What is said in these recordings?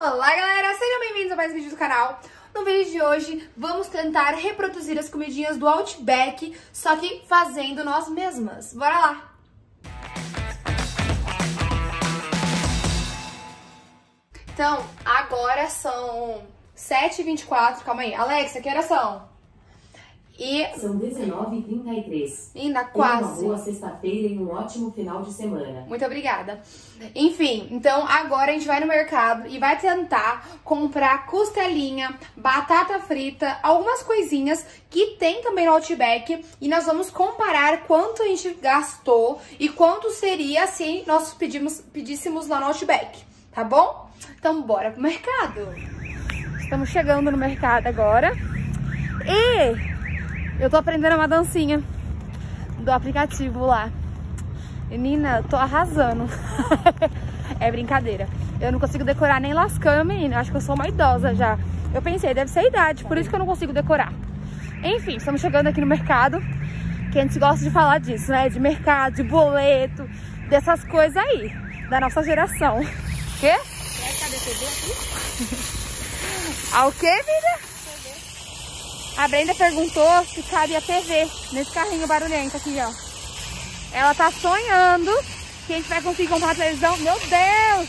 Olá galera, sejam bem-vindos a mais um vídeo do canal. No vídeo de hoje vamos tentar reproduzir as comidinhas do Outback, só que fazendo nós mesmas. Bora lá! Então, agora são 7h24, calma aí. Alexa, que horas são? E... São 19h33. Ainda quase. uma boa sexta-feira e um ótimo final de semana. Muito obrigada. Enfim, então agora a gente vai no mercado e vai tentar comprar costelinha, batata frita, algumas coisinhas que tem também no Outback e nós vamos comparar quanto a gente gastou e quanto seria se nós pedimos, pedíssemos lá no Outback, tá bom? Então bora pro mercado. Estamos chegando no mercado agora. E eu tô aprendendo uma dancinha do aplicativo lá. Menina, tô arrasando. é brincadeira. Eu não consigo decorar nem lascando, menina. Acho que eu sou uma idosa já. Eu pensei, deve ser a idade, por isso que eu não consigo decorar. Enfim, estamos chegando aqui no mercado. Que a gente gosta de falar disso, né? De mercado, de boleto, dessas coisas aí, da nossa geração. Quê? Cadê TV aqui? Ao quê, vida? A Brenda perguntou se cabe a TV nesse carrinho barulhento aqui, ó. Ela tá sonhando que a gente vai conseguir comprar uma televisão, meu Deus,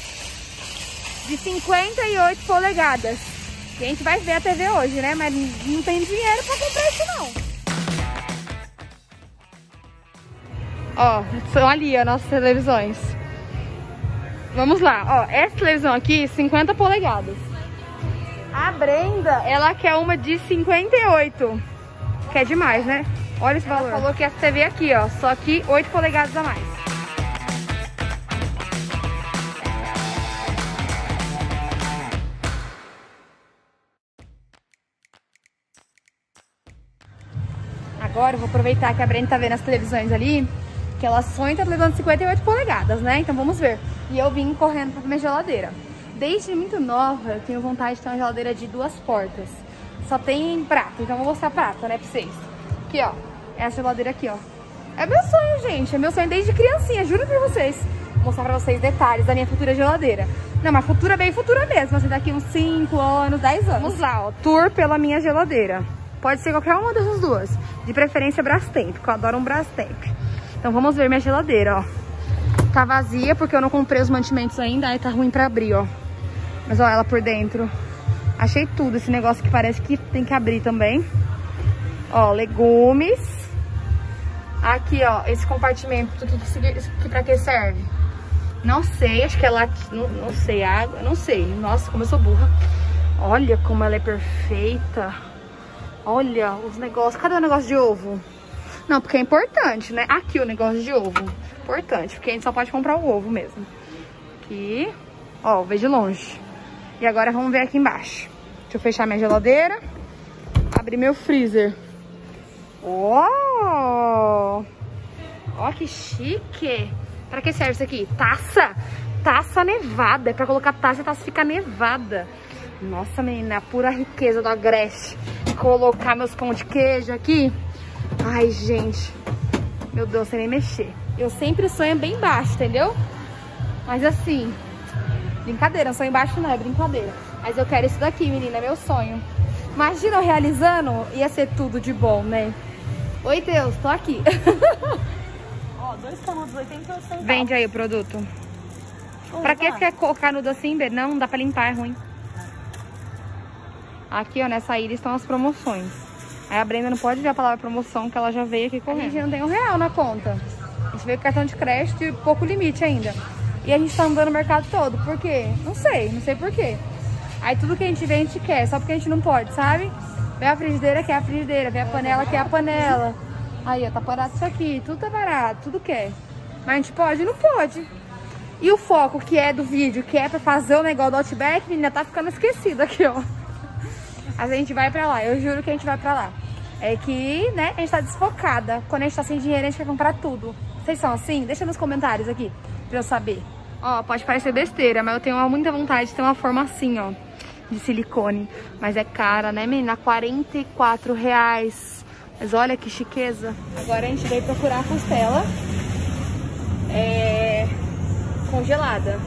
de 58 polegadas. E a gente vai ver a TV hoje, né? Mas não tem dinheiro pra comprar isso, não. Ó, são ali as nossas televisões. Vamos lá, ó. Essa televisão aqui, 50 polegadas. A Brenda, ela quer uma de 58. Que é demais, né? Olha esse valor. Ela falou que essa TV aqui, ó. Só que 8 polegadas a mais. Agora eu vou aproveitar que a Brenda tá vendo as televisões ali, que ela sonha tá levando 58 polegadas, né? Então vamos ver. E eu vim correndo pra minha geladeira. Desde muito nova, eu tenho vontade de ter uma geladeira de duas portas. Só tem prata, então eu vou mostrar prata, né, pra vocês. Aqui, ó. Essa geladeira aqui, ó. É meu sonho, gente. É meu sonho desde criancinha, juro pra vocês. Vou mostrar pra vocês detalhes da minha futura geladeira. Não, mas futura bem futura mesmo, assim, daqui uns 5 anos, 10 anos. Vamos lá, ó. Tour pela minha geladeira. Pode ser qualquer uma dessas duas. De preferência Brastemp, porque eu adoro um Brastemp. Então vamos ver minha geladeira, ó. Tá vazia porque eu não comprei os mantimentos ainda, aí tá ruim pra abrir, ó. Mas olha ela por dentro. Achei tudo, esse negócio que parece que tem que abrir também. Ó, legumes. Aqui, ó, esse compartimento, que, que, que pra que serve? Não sei, acho que é lá, não, não sei, água, não sei. Nossa, como eu sou burra. Olha como ela é perfeita. Olha os negócios. Cadê o negócio de ovo? Não, porque é importante, né? Aqui o negócio de ovo. Importante, porque a gente só pode comprar o ovo mesmo. Aqui. Ó, vejo longe. E agora vamos ver aqui embaixo. Deixa eu fechar minha geladeira. Abrir meu freezer. Ó! Ó, que chique! Pra que serve isso aqui? Taça! Taça nevada. É pra colocar taça a taça fica nevada. Nossa, menina, pura riqueza do Agreste. Colocar meus pão de queijo aqui. Ai, gente. Meu Deus, sem nem mexer. Eu sempre sonho bem baixo, entendeu? Mas assim, Brincadeira, sonho embaixo não, é brincadeira. Mas eu quero isso daqui, menina, é meu sonho. Imagina eu realizando, ia ser tudo de bom, né? Oi, Deus, tô aqui. Ó, dois canudos, 88 centavos. Vende aí o produto. Vamos pra que você quer colocar canudo assim, Ber? Não, não dá pra limpar, é ruim. Aqui, ó, nessa ilha estão as promoções. Aí a Brenda não pode ver a palavra promoção, que ela já veio aqui correndo. A gente não tem um real na conta. A gente veio com cartão de crédito e pouco limite ainda. E a gente tá andando o mercado todo. Por quê? Não sei, não sei por quê. Aí tudo que a gente vê, a gente quer, só porque a gente não pode, sabe? Vê a frigideira, quer a frigideira. Vê a panela, quer a panela. Aí, ó, tá parado isso aqui. Tudo tá barato, tudo quer. Mas a gente pode? Não pode. E o foco que é do vídeo, que é pra fazer o negócio do Outback, menina, tá ficando esquecido aqui, ó. Mas a gente vai pra lá, eu juro que a gente vai pra lá. É que, né, a gente tá desfocada. Quando a gente tá sem dinheiro, a gente quer comprar tudo. Vocês são assim? Deixa nos comentários aqui pra eu saber. Ó, pode parecer besteira, mas eu tenho muita vontade de ter uma forma assim, ó, de silicone. Mas é cara, né, menina? 44 reais. Mas olha que chiqueza. Agora a gente veio procurar a costela é... congelada.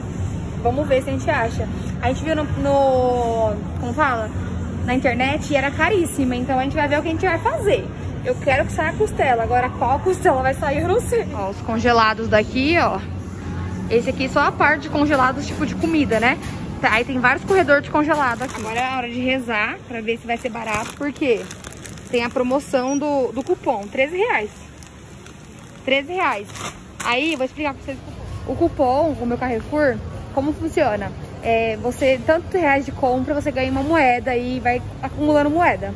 Vamos ver se a gente acha. A gente viu no, no, como fala? Na internet e era caríssima, então a gente vai ver o que a gente vai fazer. Eu quero que saia a costela, agora qual costela vai sair eu não sei. Ó, os congelados daqui, ó. Esse aqui só a parte de congelados, tipo de comida, né? Tá, aí tem vários corredores de congelado aqui. Agora é a hora de rezar pra ver se vai ser barato, porque tem a promoção do, do cupom, 13 reais. 13 reais. Aí, vou explicar pra vocês o cupom, o meu Carrefour, como funciona. É, você, tanto reais de compra, você ganha uma moeda e vai acumulando moeda.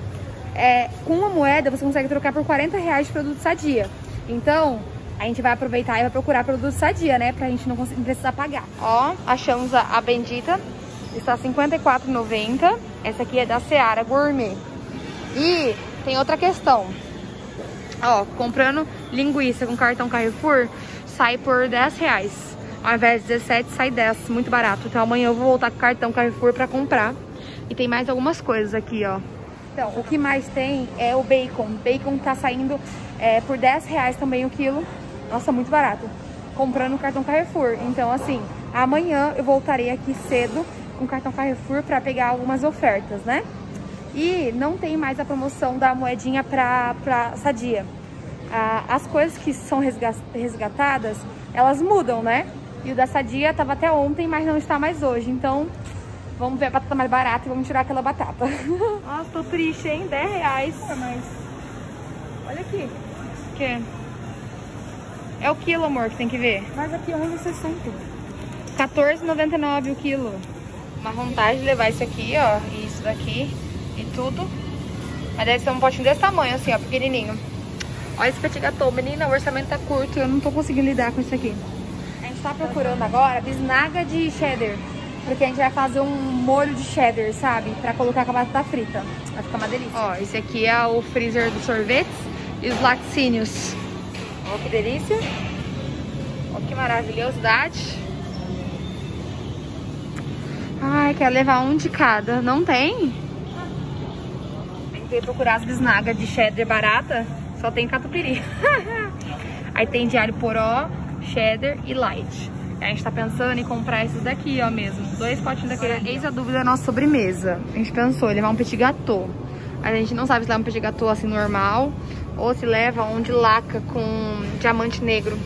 É, com uma moeda, você consegue trocar por 40 reais de produto sadia. Então, a gente vai aproveitar e vai procurar produto sadia, né? Pra gente não, precisar pagar. Ó, achamos a, a bendita. Está R$ 54,90. Essa aqui é da Seara Gourmet. E tem outra questão. Ó, comprando linguiça com cartão Carrefour, sai por 10 reais. Ao invés de 17, sai 10. Muito barato. Então amanhã eu vou voltar com o cartão Carrefour pra comprar. E tem mais algumas coisas aqui, ó. Então, o que mais tem é o bacon. Bacon tá saindo é, por 10 reais também o quilo. Nossa, muito barato. Comprando o cartão Carrefour. Então, assim, amanhã eu voltarei aqui cedo com o cartão Carrefour para pegar algumas ofertas, né? E não tem mais a promoção da moedinha pra, pra sadia. Ah, as coisas que são resgatadas, elas mudam, né? E o da sadia tava até ontem, mas não está mais hoje. Então, vamos ver a batata mais barata e vamos tirar aquela batata. Nossa, tô triste, hein? 10 reais. É, mas... Olha aqui. O quê? É o quilo, amor, que tem que ver. Mas aqui é 11,60. 14,99 o quilo. Uma vontade de levar isso aqui, ó, e isso daqui e tudo. Mas deve ser um potinho desse tamanho, assim, ó, pequenininho. Olha esse petit gâteau. Menina, o orçamento tá curto, eu não tô conseguindo lidar com isso aqui. A gente tá procurando agora bisnaga de cheddar. Porque a gente vai fazer um molho de cheddar, sabe? Pra colocar com a batata frita. Vai ficar uma delícia. Ó, esse aqui é o freezer dos sorvetes e os laticínios. Ó, que delícia. Ó, que maravilhosidade. Ai, quero levar um de cada. Não tem? Tem que procurar as bisnagas de cheddar barata. Só tem catupiry. Aí tem alho poró, cheddar e light. A gente tá pensando em comprar esses daqui, ó, mesmo. Dois potinhos daquele. Eis a dúvida da nossa sobremesa. A gente pensou em levar um petit gâteau. A gente não sabe se leva um petit gâteau assim normal ou se leva um de laca com diamante negro.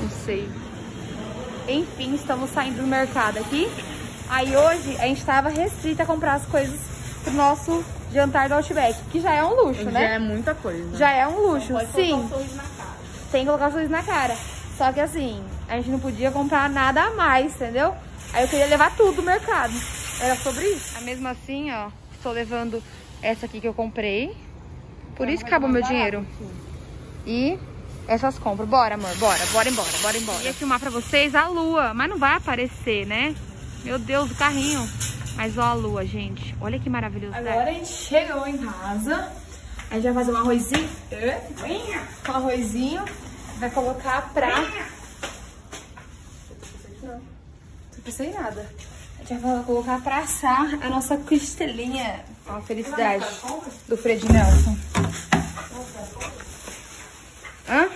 Não sei. Enfim, estamos saindo do mercado aqui. Aí hoje a gente tava restrita a comprar as coisas pro nosso jantar do Outback, que já é um luxo, já né? Já é muita coisa. Já é um luxo, Pode sim. Colocar um sorriso na cara. Tem que colocar um sorriso na cara. Só que assim, a gente não podia comprar nada a mais, entendeu? Aí eu queria levar tudo do mercado. Era sobre isso. Mesmo assim, ó, estou levando essa aqui que eu comprei. Por isso acabou meu dinheiro. E essas compras. Bora, amor, bora, bora embora, bora embora. Eu ia filmar pra vocês a lua, mas não vai aparecer, né? Meu Deus, o carrinho. Mas ó a lua, gente. Olha que maravilhoso. Agora a gente chegou em casa. A gente vai fazer um arrozinho. Um arrozinho. Vai colocar pra... Não, não pensei em nada. A gente vai colocar pra assar a nossa costelinha. Ó, a felicidade do Fred Nelson. Hã?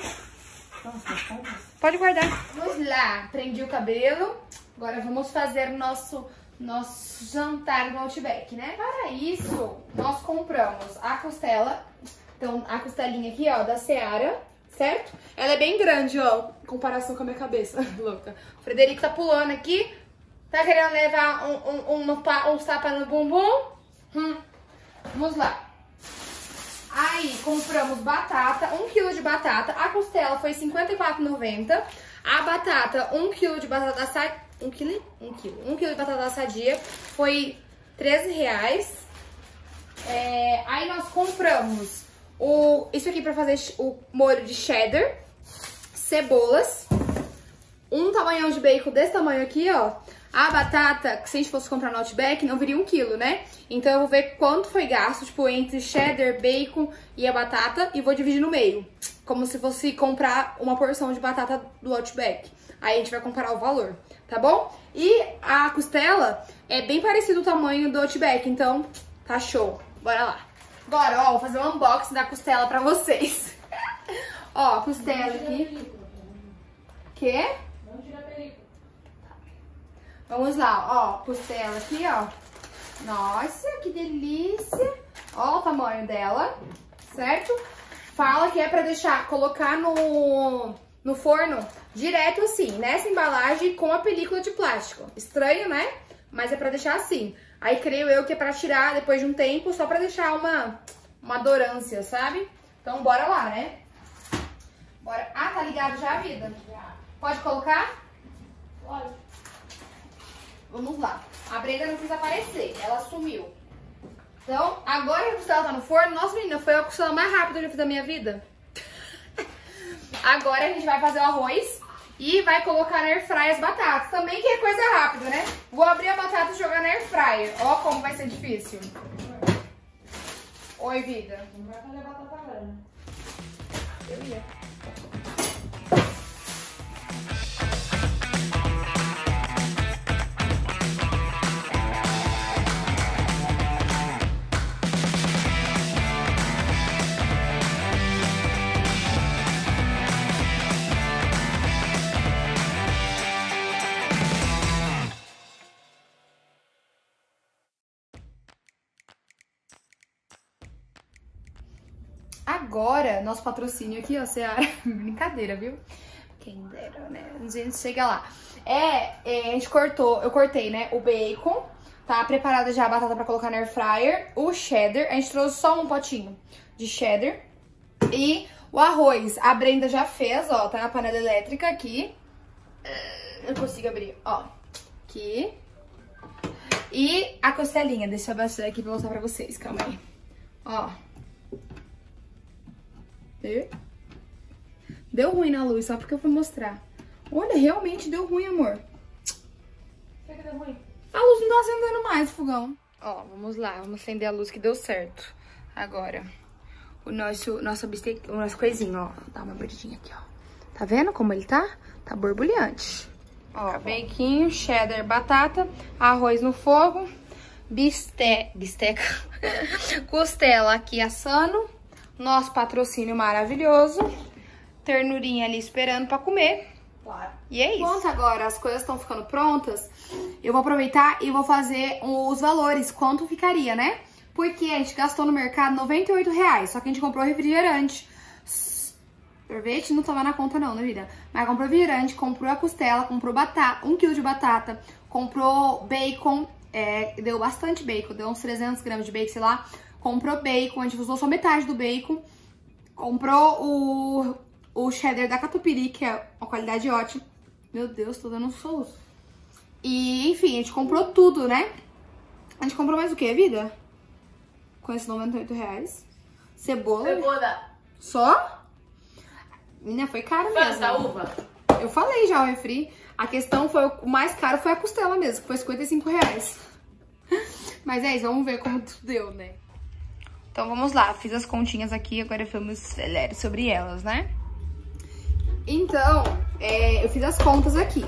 Pode guardar. Vamos lá, prendi o cabelo. Agora vamos fazer nosso, nosso jantar no Outback, né? Para isso, nós compramos a costela. Então, a costelinha aqui, ó, da Seara, certo? Ela é bem grande, ó, em comparação com a minha cabeça, louca. O Frederico tá pulando aqui. Tá querendo levar um, um, uma, um tapa no bumbum? Hum. Vamos lá. Aí, compramos batata, 1 kg de batata. A costela foi R$ 54,90. A batata, 1 kg de batata sadia. 1 kg? 1 kg. 1 kg de batata sadia foi 13 reais. É, aí nós compramos o, isso aqui pra fazer o molho de cheddar, cebolas, um tamanhão de bacon desse tamanho aqui, ó. A batata, que se a gente fosse comprar no Outback, não viria um quilo, né? Então eu vou ver quanto foi gasto, tipo, entre cheddar, bacon e a batata e vou dividir no meio. Como se fosse comprar uma porção de batata do Outback. Aí a gente vai comparar o valor, tá bom? E a costela é bem parecido o tamanho do Outback, então tá show. Bora lá. Bora, ó, vou fazer um unboxing da costela pra vocês. ó, costela aqui. Quê? Vamos lá, ó, costela aqui, ó. Nossa, que delícia. Ó o tamanho dela, certo? Fala que é pra deixar, colocar no, no forno direto assim, nessa embalagem com a película de plástico. Estranho, né? Mas é pra deixar assim. Aí creio eu que é pra tirar depois de um tempo, só pra deixar uma, uma dorância, sabe? Então bora lá, né? Bora. Ah, tá ligado já a vida? Pode colocar? Pode. Vamos lá. A Brenda não quis aparecer, ela sumiu. Então, agora que a costela tá no forno, nossa menina, foi a costela mais rápida que eu fiz da minha vida. agora a gente vai fazer o arroz e vai colocar na airfryer as batatas. Também que é coisa rápida, né? Vou abrir a batata e jogar na airfryer. Ó como vai ser difícil. Oi, vida. Não vai fazer batata agora? Eu ia. Agora, nosso patrocínio aqui, ó, Seara. Brincadeira, viu? Quem dera, né? A gente chega lá. É, é, a gente cortou, eu cortei, né, o bacon. Tá preparada já a batata pra colocar no air fryer. O cheddar, a gente trouxe só um potinho de cheddar. E o arroz, a Brenda já fez, ó, tá na panela elétrica aqui. Eu consigo abrir, ó. Aqui. E a costelinha, deixa eu abaixar aqui pra mostrar pra vocês, calma aí. Ó. Deu ruim na luz, só porque eu fui mostrar. Olha, realmente deu ruim, amor. Por que deu ruim? A luz não tá acendendo mais, fogão. Ó, vamos lá, vamos acender a luz que deu certo. Agora, o nosso, nosso bistec, o nosso coisinho, ó. Dá uma mordidinha aqui, ó. Tá vendo como ele tá? Tá borbulhante. Ó, tá bacon, cheddar, batata, arroz no fogo, biste... bisteca, costela aqui assando, nosso patrocínio maravilhoso. Ternurinha ali esperando pra comer. Claro. E é isso. Enquanto agora as coisas estão ficando prontas, eu vou aproveitar e vou fazer os valores, quanto ficaria, né? Porque a gente gastou no mercado 98 reais, só que a gente comprou refrigerante. Sorvete não tava na conta não, né, vida? Mas comprou refrigerante, comprou a costela, comprou batata, um quilo de batata, comprou bacon, é, deu bastante bacon, deu uns 300 gramas de bacon, sei lá comprou bacon, a gente usou só metade do bacon, comprou o, o cheddar da Catupiry, que é uma qualidade ótima. Meu Deus, tô dando um soluço. E, enfim, a gente comprou tudo, né? A gente comprou mais o que, vida? Com esses 98 reais. Cebola. Cebola. Só? Menina, foi caro mesmo. da uva. Eu falei já o refri. A questão foi, o mais caro foi a costela mesmo, que foi 55 reais. Mas é isso, vamos ver como tudo deu, né? Então vamos lá, fiz as continhas aqui, agora vamos ler sobre elas, né? Então, é, eu fiz as contas aqui.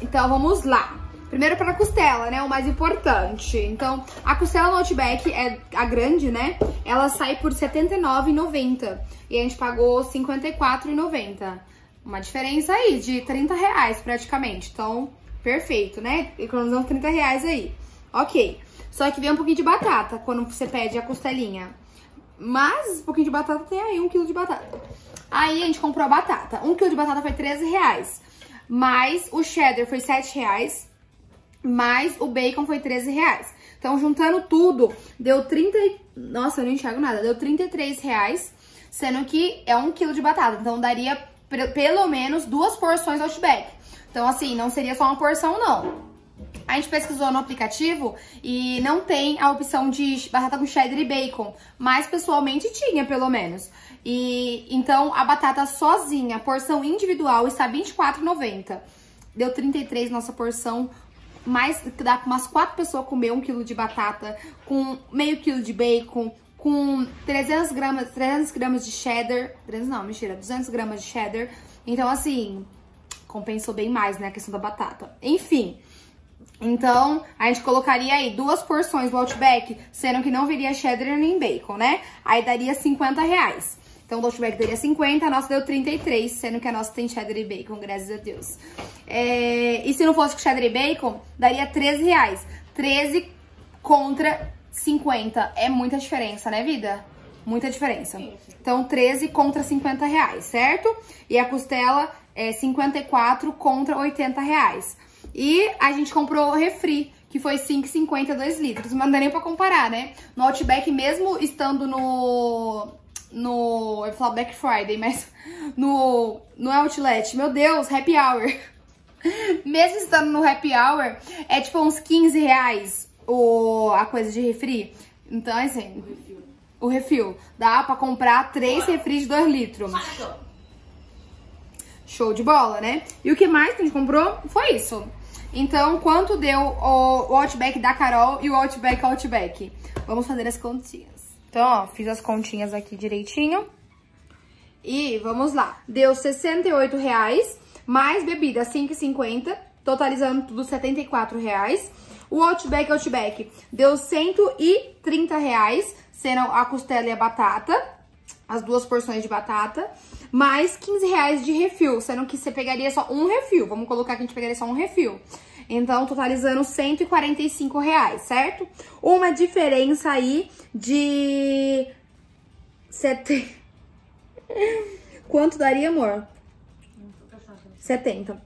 Então vamos lá. Primeiro para a costela, né? O mais importante. Então, a costela no Outback, é a grande, né? Ela sai por R$ 79,90. E a gente pagou R$ 54,90. Uma diferença aí de 30 reais praticamente. Então, perfeito, né? Economizamos 30 reais aí. Ok. Só que vem um pouquinho de batata quando você pede a costelinha. Mas um pouquinho de batata tem aí, um quilo de batata. Aí a gente comprou a batata. Um quilo de batata foi 13 reais. Mais o cheddar foi 7 reais. Mais o bacon foi 13 reais. Então, juntando tudo, deu 30... Nossa, eu não enxergo nada. Deu 33 reais, sendo que é um quilo de batata. Então, daria pelo menos duas porções Outback. Então, assim, não seria só uma porção, não. A gente pesquisou no aplicativo e não tem a opção de batata com cheddar e bacon, mas pessoalmente tinha, pelo menos. E então a batata sozinha, porção individual, está R$24,90. Deu 33 nossa porção, mais dá para umas quatro pessoas comer um quilo de batata, com meio quilo de bacon, com 300 gramas, 300 gramas de cheddar, 300 não, mentira, 200 gramas de cheddar. Então, assim, compensou bem mais, né, a questão da batata. Enfim, então, a gente colocaria aí duas porções do Outback, sendo que não viria cheddar nem bacon, né? Aí daria 50 reais. Então, o Outback daria 50, a nossa deu 33, sendo que a nossa tem cheddar e bacon, graças a Deus. É, e se não fosse com cheddar e bacon, daria 13 reais. 13 contra 50. É muita diferença, né, vida? Muita diferença. Então, 13 contra 50 reais, certo? E a costela é 54 contra 80 reais. E a gente comprou refri, que foi 5,50 2 litros. Não dá nem pra comparar, né? No Outback, mesmo estando no... No... Eu ia falar Black Friday, mas... No, no Outlet. Meu Deus, Happy Hour. mesmo estando no Happy Hour, é tipo uns 15 reais o, a coisa de refri. Então, assim... O refil. O refil. Dá pra comprar três refris de 2 litros. Show de bola, né? E o que mais que a gente comprou foi isso. Então, quanto deu o, o Outback da Carol e o Outback Outback? Vamos fazer as continhas. Então, ó, fiz as continhas aqui direitinho. E vamos lá. Deu 68 reais, mais bebida 5,50, totalizando tudo 74 reais. O Outback Outback deu 130 reais, sendo a costela e a batata, as duas porções de batata, mais 15 reais de refil, sendo que você pegaria só um refil. Vamos colocar que a gente pegaria só um refil. Então, totalizando 145 reais, certo? Uma diferença aí de... Sete... Quanto daria, amor? 70.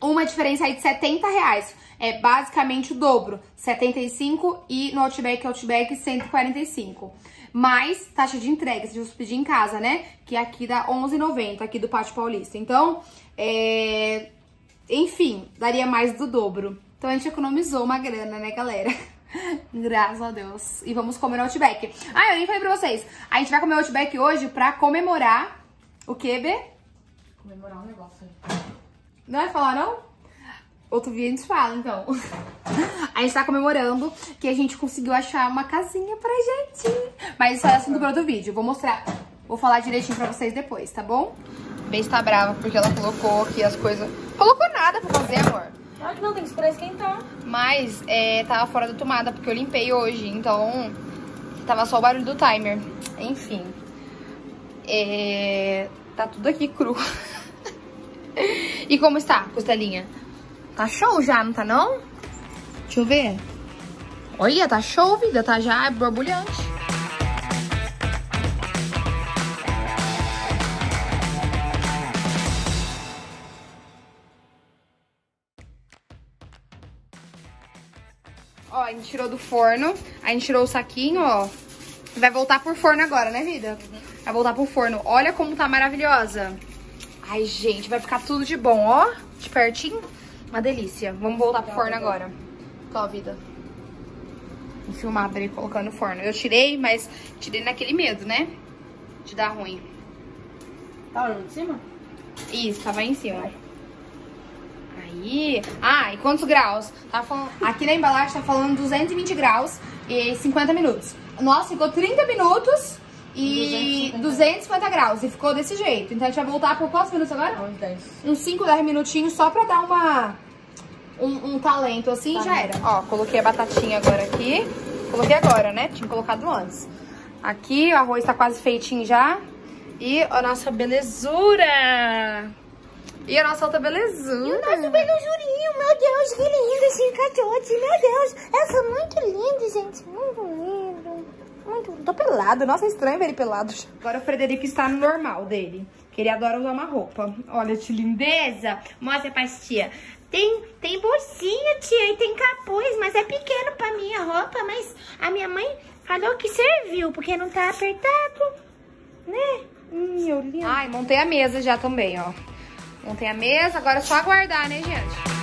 Uma diferença aí de 70 reais. É basicamente o dobro. 75 e no Outback Outback 145. Mais taxa de entrega, se você pedir em casa, né? Que aqui dá 11,90 aqui do Pátio Paulista. Então, é... Enfim, daria mais do dobro. Então a gente economizou uma grana, né, galera? Graças a Deus. E vamos comer no Outback. Ah, eu nem falei pra vocês. A gente vai comer o Outback hoje pra comemorar... O quê, Bê? Comemorar um negócio. Não vai falar, não? Outro vídeo a gente fala, então. a gente tá comemorando que a gente conseguiu achar uma casinha pra gente. Mas isso é assunto para outro vídeo. Vou mostrar, vou falar direitinho pra vocês depois, tá bom? Bem está brava porque ela colocou aqui as coisas... Colocou nada pra fazer, amor. Claro que não, tem que esperar esquentar. Mas é, tava fora da tomada porque eu limpei hoje, então tava só o barulho do timer. Enfim. É, tá tudo aqui cru. e como está, costelinha? Tá show já, não tá não? Deixa eu ver. Olha, tá show, vida. Tá já borbulhante. Ó, a gente tirou do forno. A gente tirou o saquinho, ó. Vai voltar pro forno agora, né, vida? Vai voltar pro forno. Olha como tá maravilhosa. Ai, gente, vai ficar tudo de bom, ó. De pertinho. Uma delícia. Vamos voltar pro forno agora. Ó, vida. Filmada ali, colocando no forno. Eu tirei, mas tirei naquele medo, né? De dar ruim. Tá em cima? Isso, tava aí em cima. Aí. Ah, e quantos graus? Tá falando... Aqui na embalagem tá falando 220 graus e 50 minutos. Nossa, ficou 30 minutos e 250, 250 graus. E ficou desse jeito. Então a gente vai voltar por quantos minutos agora? Uns 10. Uns 5, 10 minutinhos só pra dar uma... Um, um talento assim Tá. já era. Ó, coloquei a batatinha agora aqui. Coloquei agora, né? Tinha colocado antes. Aqui, o arroz tá quase feitinho já. E a nossa belezura. E a nossa outra belezura. E o nosso belujurinho, meu Deus, que lindo esse cachote, meu Deus. Essa é muito lindo, gente, muito lindo. Muito, tô pelado. Nossa, é estranho ver ele pelado. Agora o Frederico está no normal dele. Que ele adora usar uma roupa. Olha que lindeza. Mostra pra tia. Tem, tem bolsinha, tia, e tem capuz, mas é pequeno pra minha roupa, mas a minha mãe falou que serviu, porque não tá apertado, né? Hum, meu lindo. Ai, montei a mesa já também, ó. Montei a mesa, agora é só aguardar, né, gente?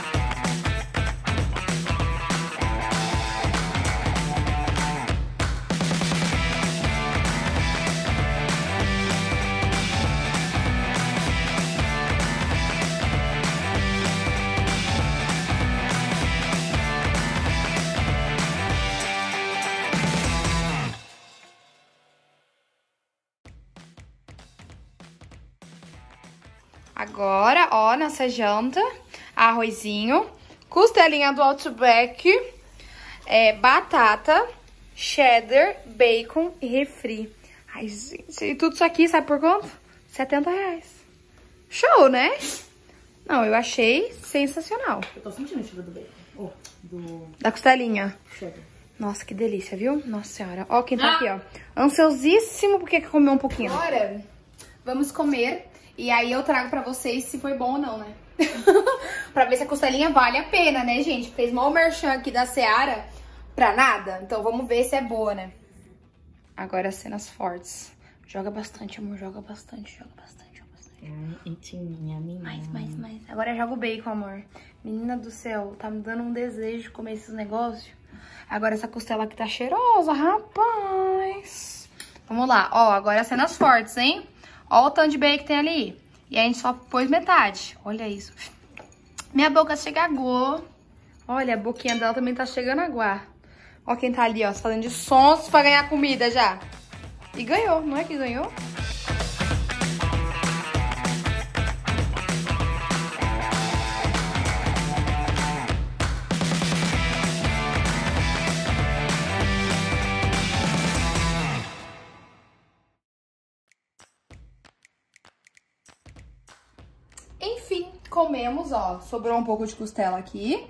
Nossa janta. Arrozinho, costelinha do Outback, é, batata, cheddar, bacon e refri. Ai, gente, e tudo isso aqui, sabe por quanto? 70 reais. Show, né? Não, eu achei sensacional. Eu tô sentindo o cheiro do bacon. Oh, do Da costelinha. cheddar. Nossa, que delícia, viu? Nossa senhora. Ó quem tá aqui, ó. Ansiosíssimo porque quer comer um pouquinho. Agora, vamos comer. E aí eu trago pra vocês se foi bom ou não, né? pra ver se a costelinha vale a pena, né, gente? Fez mal merchan aqui da Seara pra nada. Então vamos ver se é boa, né? Agora as cenas fortes. Joga bastante, amor. Joga bastante, joga bastante, joga bastante. minha menina. Mais, mais, mais. Agora joga o bacon, amor. Menina do céu, tá me dando um desejo de comer esses negócios. Agora essa costela aqui tá cheirosa, rapaz. Vamos lá, ó, agora as cenas fortes, hein? Ó o tanto de bacon que tem ali. E a gente só pôs metade. Olha isso. Minha boca chega a aguar. Olha, a boquinha dela também tá chegando a aguar. Ó quem tá ali, ó, fazendo de sons pra ganhar comida já. E ganhou, não é que ganhou? Ó. Sobrou um pouco de costela aqui.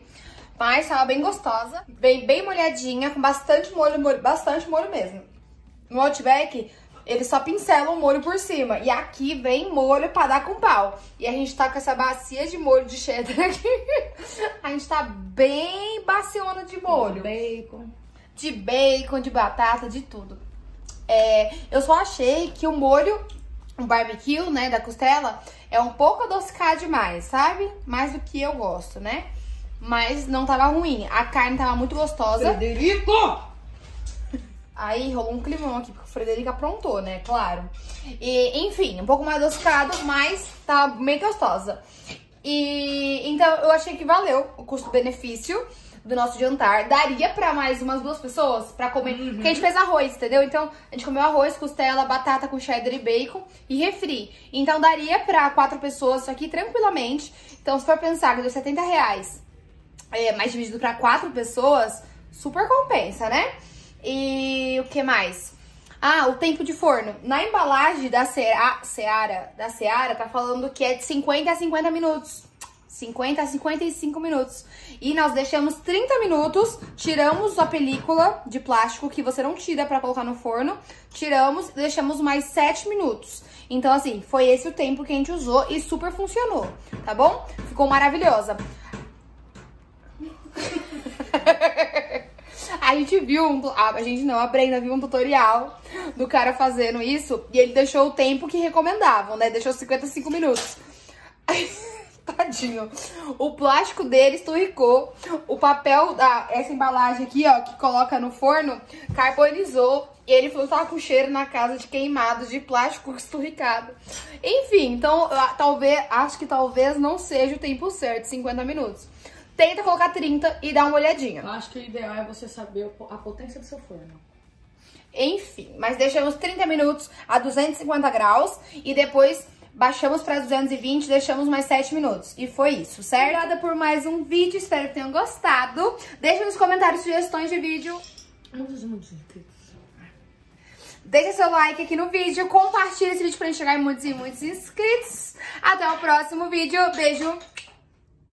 Mas tava bem gostosa. Bem, bem molhadinha, com bastante molho, molho, bastante molho mesmo. No Outback, eles só pincelam o molho por cima. E aqui vem molho pra dar com pau. E a gente tá com essa bacia de molho de cheddar aqui. A gente tá bem baciona de molho. Bacon. De bacon, de batata, de tudo. É, eu só achei que o molho, o barbecue, né, da costela, é um pouco adocicado demais, sabe? Mais do que eu gosto, né? Mas não tava ruim. A carne tava muito gostosa. Frederico! Aí rolou um climão aqui, porque o Frederico aprontou, né? Claro. E, enfim, um pouco mais adocicado, mas tá bem gostosa. E então eu achei que valeu o custo-benefício do nosso jantar. Daria pra mais umas duas pessoas pra comer. Porque a gente fez arroz, entendeu? Então a gente comeu arroz, costela, batata com cheddar e bacon e refri. Então daria pra quatro pessoas isso aqui tranquilamente. Então se for pensar que deu 70 reais, é, mais dividido pra quatro pessoas, super compensa, né? E o que mais? Ah, o tempo de forno. Na embalagem da Cea- Seara, da Seara, tá falando que é de 50 a 50 minutos. 50 a 55 minutos. E nós deixamos 30 minutos, tiramos a película de plástico que você não tira pra colocar no forno, tiramos e deixamos mais 7 minutos. Então, assim, foi esse o tempo que a gente usou e super funcionou, tá bom? Ficou maravilhosa. A gente viu, um, a gente não, a Brenda viu um tutorial do cara fazendo isso e ele deixou o tempo que recomendavam, né? Deixou 55 minutos. Tadinho. O plástico dele esturricou. O papel da essa embalagem aqui, ó, que coloca no forno, carbonizou. E ele falou que tava com cheiro na casa de queimado, de plástico esturricado. Enfim, então, talvez, acho que talvez não seja o tempo certo, 50 minutos. Tenta colocar 30 e dá uma olhadinha. Eu acho que o ideal é você saber a potência do seu forno. Enfim, mas deixamos 30 minutos a 250 graus e depois baixamos para 220 deixamos mais 7 minutos. E foi isso, certo? Obrigada por mais um vídeo, espero que tenham gostado. Deixa nos comentários sugestões de vídeo. Muitos, muitos inscritos. Deixa seu like aqui no vídeo, compartilha esse vídeo pra gente chegar em muitos e muitos inscritos. Até o próximo vídeo, beijo!